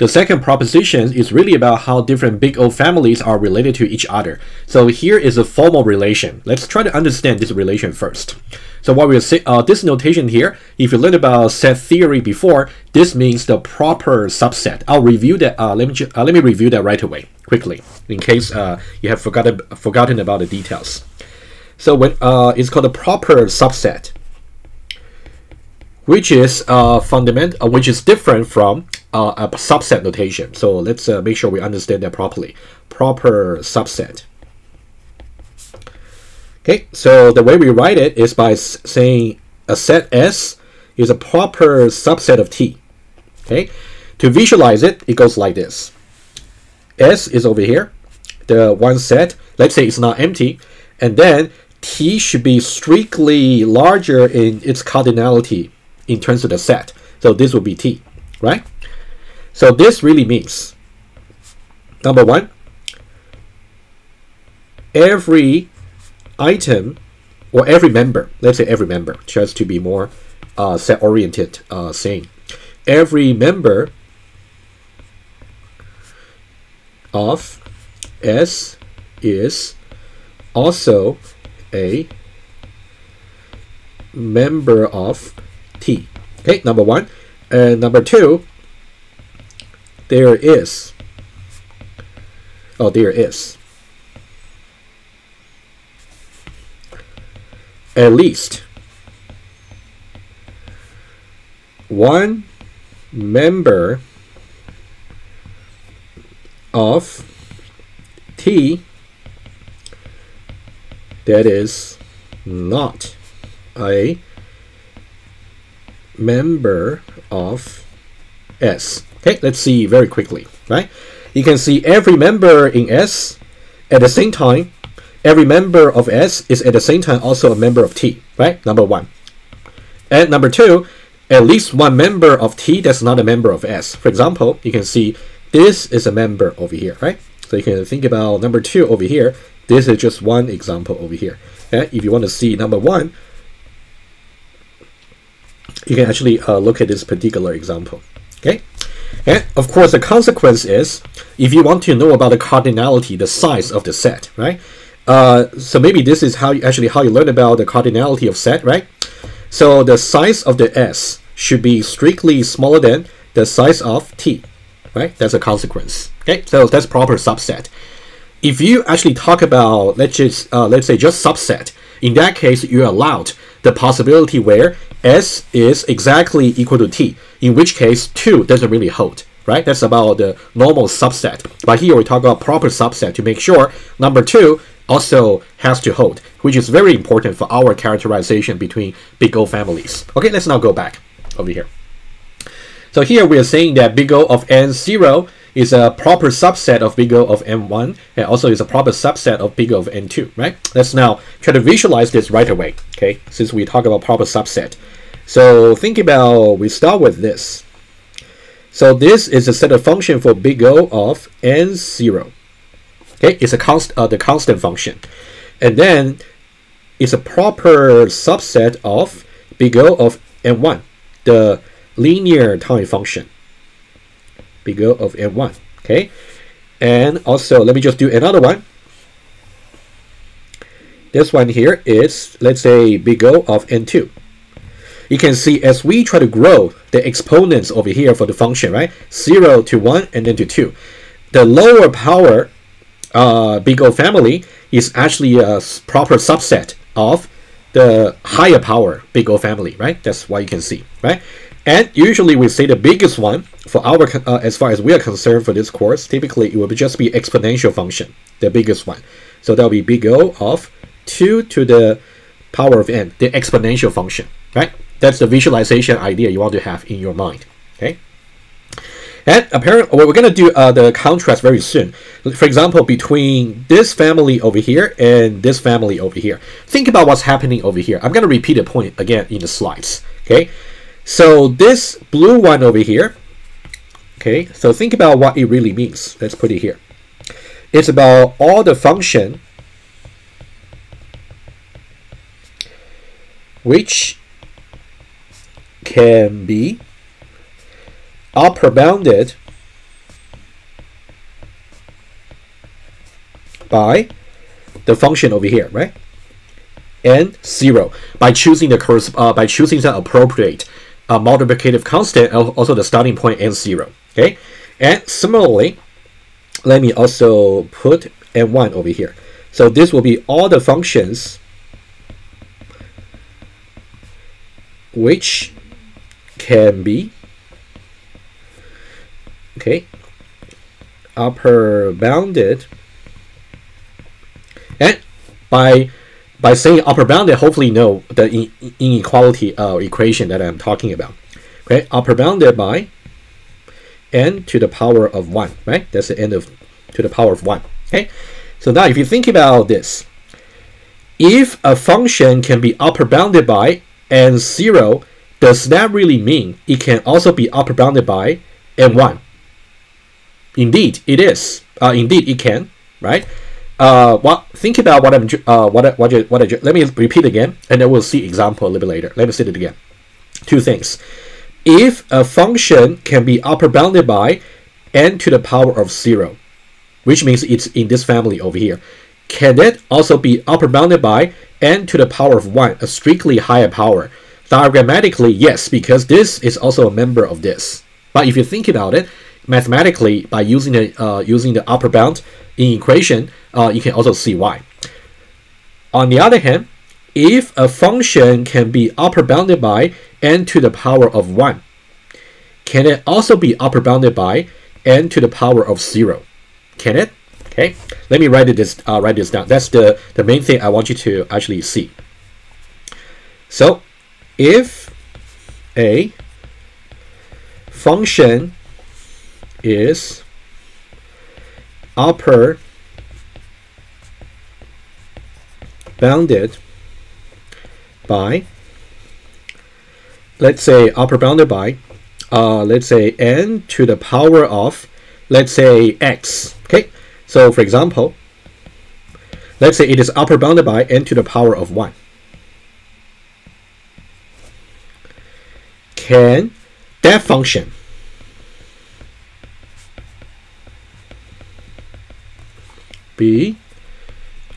The second proposition is really about how different big O families are related to each other. So here is a formal relation. Let's try to understand this relation first. So what we'll say, uh, this notation here, if you learned about set theory before, this means the proper subset. I'll review that. Uh, let me uh, let me review that right away, quickly, in case uh, you have forgotten forgotten about the details. So when uh, it's called a proper subset, which is uh, fundamental, uh, which is different from uh, a subset notation. So let's uh, make sure we understand that properly. Proper subset. Okay, so the way we write it is by saying a set S is a proper subset of T. Okay, to visualize it, it goes like this. S is over here, the one set. Let's say it's not empty, and then T should be strictly larger in its cardinality in terms of the set. So this will be T, right? So this really means, number one, every item or every member, let's say every member, just to be more uh, set oriented uh, saying, every member of S is also a member of T. Okay, number one. And number two, there is, oh, there is at least one member of T that is not a member of S. Okay, let's see very quickly, right? You can see every member in S at the same time, every member of S is at the same time also a member of T, right? Number one. And number two, at least one member of T that's not a member of S. For example, you can see this is a member over here, right? So you can think about number two over here. This is just one example over here. And if you want to see number one, you can actually uh, look at this particular example. Okay, and of course the consequence is if you want to know about the cardinality, the size of the set, right? Uh, so maybe this is how you actually how you learn about the cardinality of set, right? So the size of the S should be strictly smaller than the size of T, right? That's a consequence. Okay, so that's proper subset. If you actually talk about let's just uh, let's say just subset, in that case you're allowed the possibility where S is exactly equal to T, in which case 2 doesn't really hold, right? That's about the normal subset. But here we talk about proper subset to make sure number 2 also has to hold, which is very important for our characterization between big O families. Okay, let's now go back over here. So here we are saying that big O of n0 is a proper subset of big O of n1 and also is a proper subset of big O of n2, right? Let's now try to visualize this right away, okay? Since we talk about proper subset. So think about, we start with this. So this is a set of function for big O of n0. Okay, it's a const uh, the constant function. And then it's a proper subset of big O of n1, the linear time function. O of n1. Okay, and also let me just do another one. This one here is let's say big O of n2. You can see as we try to grow the exponents over here for the function, right? 0 to 1 and then to 2. The lower power uh, big O family is actually a proper subset of the higher power big O family, right? That's what you can see, right? And usually we say the biggest one for our, uh, as far as we are concerned for this course, typically it will just be exponential function, the biggest one. So that will be big O of 2 to the power of n, the exponential function, right? That's the visualization idea you want to have in your mind, okay? And apparently, we're going to do uh, the contrast very soon. For example, between this family over here and this family over here. Think about what's happening over here. I'm going to repeat the point again in the slides. Okay, so this blue one over here, okay, so think about what it really means. Let's put it here. It's about all the function which can be upper bounded by the function over here, right? And zero by choosing the uh, by choosing the appropriate uh, multiplicative constant, also the starting point point and zero. Okay, and similarly, let me also put n1 over here. So this will be all the functions which can be okay upper bounded and by by saying upper bound, bounded hopefully know the inequality uh, equation that I'm talking about okay upper bounded by n to the power of 1 right that's the n of to the power of 1 okay so now if you think about this if a function can be upper bounded by n 0 does that really mean it can also be upper bounded by n1 Indeed, it is. Uh, indeed, it can. Right. Uh, what? Think about what I'm. Uh, what what I, what I, Let me repeat again, and then we'll see example a little bit later. Let me say it again. Two things. If a function can be upper bounded by n to the power of zero, which means it's in this family over here, can it also be upper bounded by n to the power of one, a strictly higher power? Diagrammatically, yes, because this is also a member of this. But if you think about it, mathematically by using the uh, using the upper bound in equation, uh, you can also see why. On the other hand, if a function can be upper bounded by n to the power of 1, can it also be upper bounded by n to the power of 0? Can it? Okay, let me write this uh, write this down. That's the, the main thing I want you to actually see. So, if a function is upper bounded by let's say upper bounded by uh, let's say n to the power of let's say x okay? So for example let's say it is upper bounded by n to the power of 1 can that function be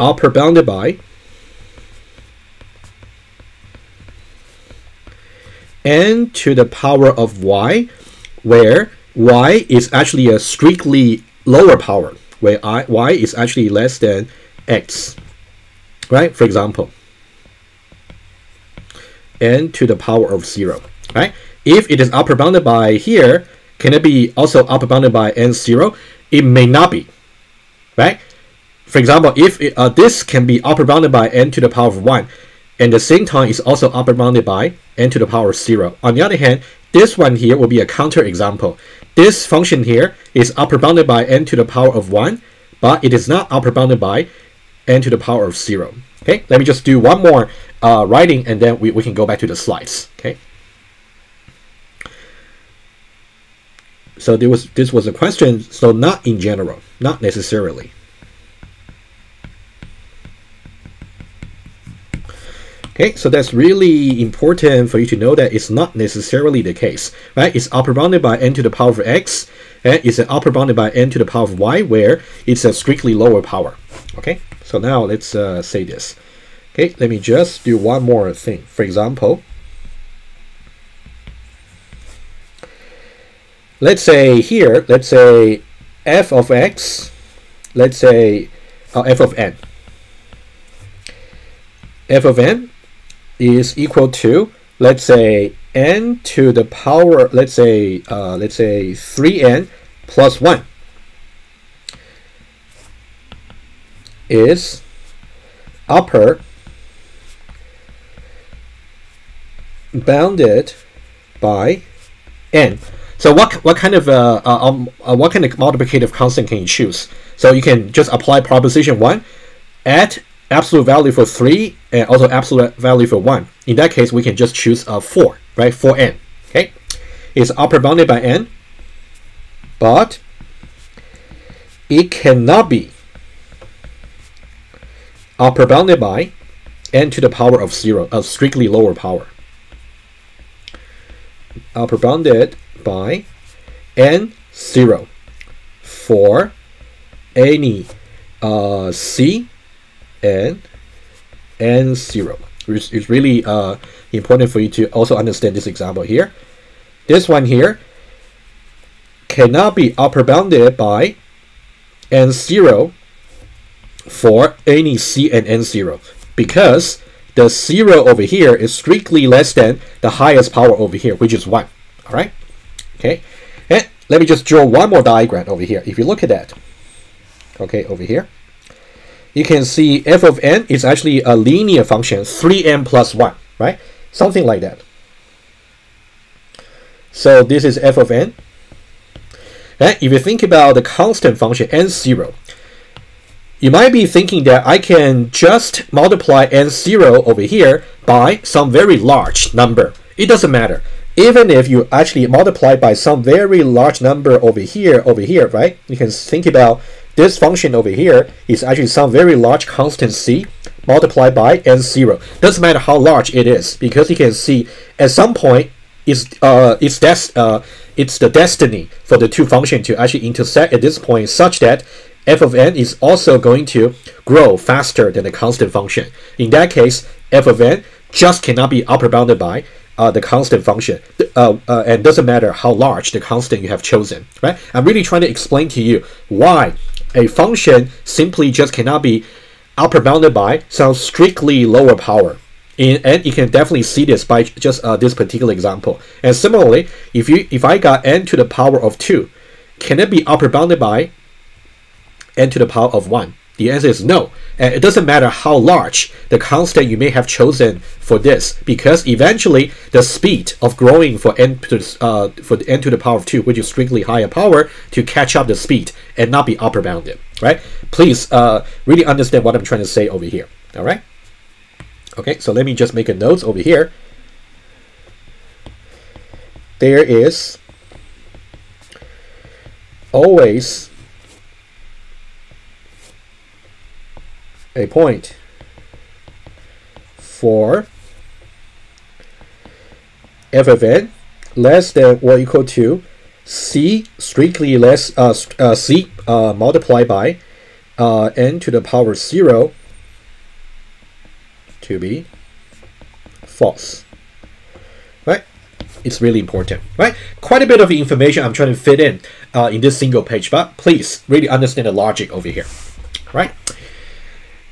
upper bounded by n to the power of y, where y is actually a strictly lower power, where I, y is actually less than x, right? For example, n to the power of 0, right? If it is upper bounded by here, can it be also upper bounded by n0? It may not be, right? For example, if uh, this can be upper bounded by n to the power of 1, and the same time is also upper bounded by n to the power of 0. On the other hand, this one here will be a counterexample. This function here is upper bounded by n to the power of 1, but it is not upper bounded by n to the power of 0. Okay, let me just do one more uh, writing and then we, we can go back to the slides. Okay. So there was this was a question, so not in general, not necessarily. Okay, so that's really important for you to know that it's not necessarily the case, right? It's upper bounded by n to the power of x, and it's an upper bounded by n to the power of y, where it's a strictly lower power. Okay, so now let's uh, say this. Okay, let me just do one more thing. For example, let's say here, let's say f of x, let's say uh, f of n. f of n is equal to let's say n to the power let's say uh, let's say 3n plus 1 is upper bounded by n. So what what kind of uh, uh, um, uh, what kind of multiplicative constant can you choose? So you can just apply proposition one at absolute value for 3 and also absolute value for 1. In that case, we can just choose a 4, right? 4n, okay? It's upper bounded by n, but it cannot be upper bounded by n to the power of 0, a strictly lower power. Upper bounded by n 0 for any uh, C and N0. It's, it's really uh, important for you to also understand this example here. This one here cannot be upper bounded by N0 for any C and N0 because the 0 over here is strictly less than the highest power over here, which is 1. All right? Okay. And let me just draw one more diagram over here. If you look at that, okay, over here, you can see f of n is actually a linear function, 3n plus 1, right? Something like that. So this is f of n. And if you think about the constant function n0, you might be thinking that I can just multiply n0 over here by some very large number. It doesn't matter. Even if you actually multiply by some very large number over here, over here, right? You can think about this function over here is actually some very large constant c multiplied by n0. Doesn't matter how large it is because you can see at some point it's uh it's des uh it's the destiny for the two functions to actually intersect at this point such that f of n is also going to grow faster than the constant function. In that case, f of n just cannot be upper bounded by uh, the constant function, uh, uh, and doesn't matter how large the constant you have chosen, right? I'm really trying to explain to you why a function simply just cannot be upper bounded by some strictly lower power. In, and you can definitely see this by just uh, this particular example. And similarly, if you if I got n to the power of 2, can it be upper bounded by n to the power of 1? The answer is no. And it doesn't matter how large the constant you may have chosen for this, because eventually the speed of growing for n to uh, for the n to the power of 2, which is strictly higher power, to catch up the speed and not be upper bounded, right? Please uh, really understand what I'm trying to say over here, all right? Okay, so let me just make a note over here. There is always a point. For f of n less than or equal to c strictly less uh, uh, c uh, multiplied by uh, n to the power 0 to be false. Right? It's really important. Right? Quite a bit of information i'm trying to fit in uh, in this single page but please really understand the logic over here. Right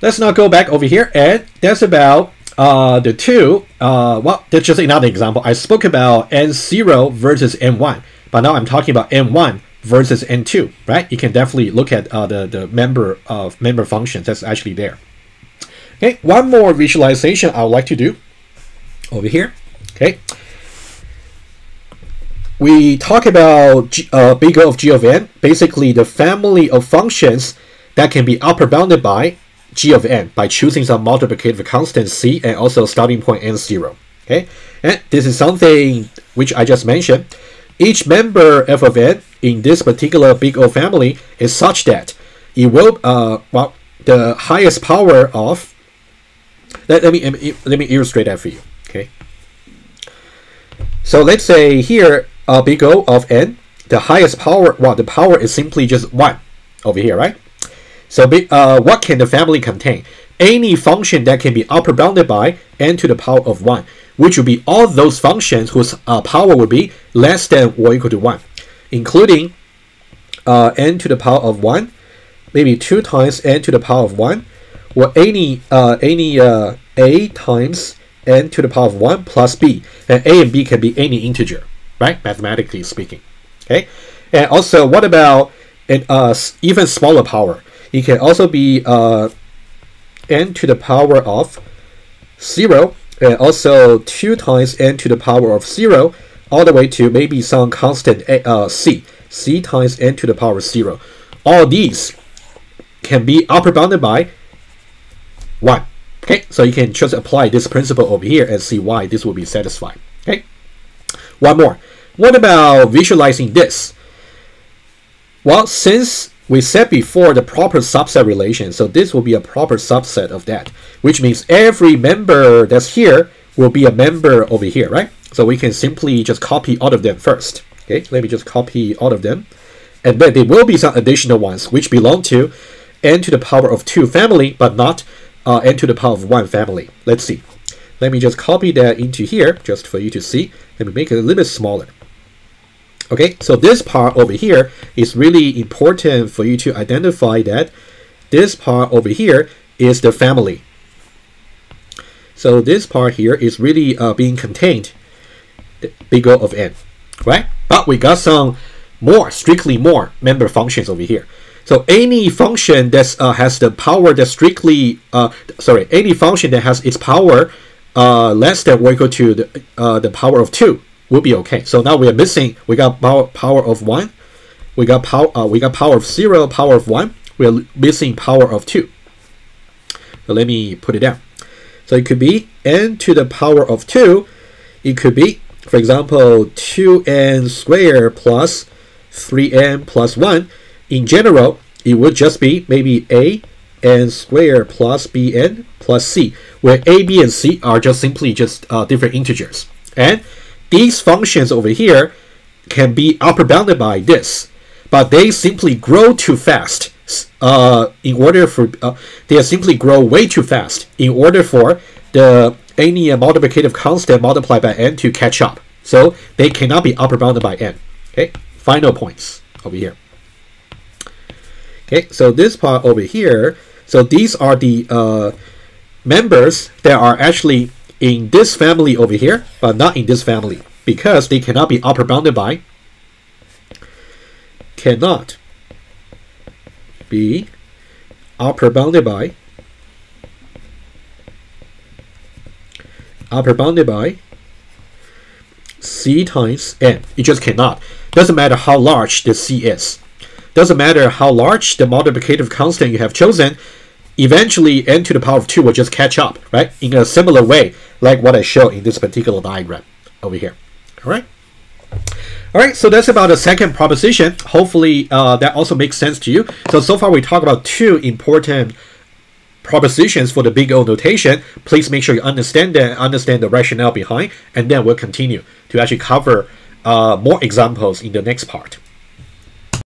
Let's now go back over here, and that's about uh, the two. Uh, well, that's just another example. I spoke about N0 versus N1, but now I'm talking about N1 versus N2, right? You can definitely look at uh, the, the member of member functions that's actually there. Okay, one more visualization I would like to do over here. Okay, we talk about G, uh, big O of G of n, basically the family of functions that can be upper bounded by g of n by choosing some multiplicative constant c and also starting point n0. Okay, and this is something which I just mentioned. Each member f of n in this particular big O family is such that it will uh well the highest power of let, let me let me illustrate that for you. Okay. So let's say here a big O of n, the highest power well the power is simply just one over here, right? So uh, what can the family contain? Any function that can be upper bounded by n to the power of 1, which would be all those functions whose uh, power would be less than or equal to 1, including uh, n to the power of 1, maybe 2 times n to the power of 1, or any, uh, any uh, a times n to the power of 1 plus b. And a and b can be any integer, right? Mathematically speaking. Okay. And also, what about an uh, even smaller power? It can also be uh, n to the power of 0 and also 2 times n to the power of 0 all the way to maybe some constant uh, c, c times n to the power of 0. All these can be upper bounded by 1. Okay, so you can just apply this principle over here and see why this will be satisfied. Okay, one more. What about visualizing this? Well, since we said before the proper subset relation, so this will be a proper subset of that, which means every member that's here will be a member over here, right? So we can simply just copy all of them first. Okay, let me just copy all of them. And then there will be some additional ones which belong to n to the power of 2 family, but not uh, n to the power of 1 family. Let's see. Let me just copy that into here, just for you to see. Let me make it a little bit smaller. Okay, so this part over here is really important for you to identify that this part over here is the family. So this part here is really uh, being contained, the big O of n, right? But we got some more, strictly more member functions over here. So any function that uh, has the power that strictly, uh, sorry, any function that has its power uh, less than or equal to the, uh, the power of 2 will be okay. So now we are missing, we got power, power of 1, we got power, uh, we got power of 0, power of 1, we are missing power of 2. So let me put it down. So it could be n to the power of 2, it could be, for example, 2n squared plus 3n plus 1. In general, it would just be maybe a n squared plus bn plus c, where a, b, and c are just simply just uh, different integers. And these functions over here can be upper bounded by this, but they simply grow too fast. Uh, in order for uh, they simply grow way too fast in order for the any multiplicative constant multiplied by n to catch up. So they cannot be upper bounded by n. Okay, final points over here. Okay, so this part over here so these are the uh, members that are actually in this family over here, but not in this family because they cannot be upper bounded by cannot be upper bounded by upper bounded by c times n. It just cannot. Doesn't matter how large the c is. Doesn't matter how large the multiplicative constant you have chosen, eventually n to the power of 2 will just catch up, right? In a similar way, like what I show in this particular diagram over here. All right? All right, so that's about the second proposition. Hopefully uh, that also makes sense to you. So, so far we talked about two important propositions for the big O notation. Please make sure you understand that, understand the rationale behind, and then we'll continue to actually cover uh, more examples in the next part.